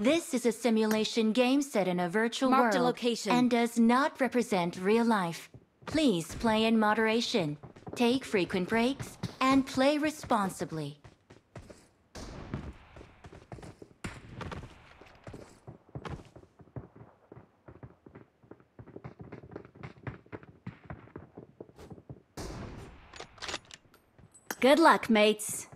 This is a simulation game set in a virtual Marked a world location. and does not represent real life. Please play in moderation, take frequent breaks, and play responsibly. Good luck, mates.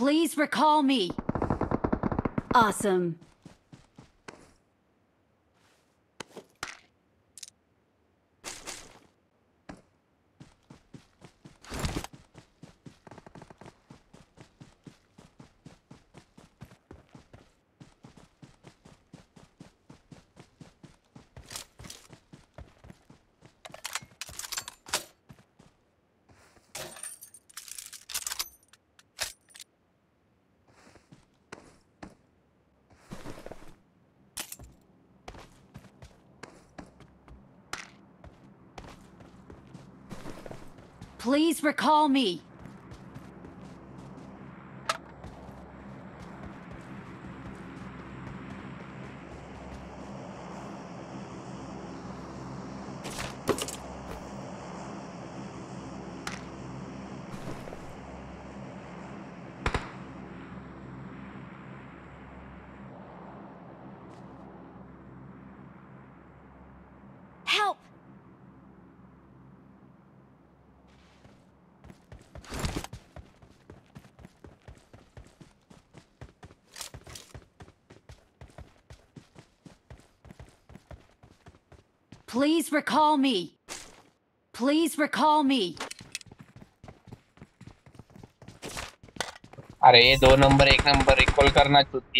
Please recall me. Awesome. Please recall me. Please recall me. Please recall me. अरे ये दो number एक number recall करना या